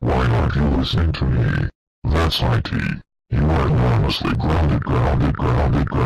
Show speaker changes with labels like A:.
A: Why aren't you listening to me? That's IT. You are enormously grounded, grounded, grounded, grounded.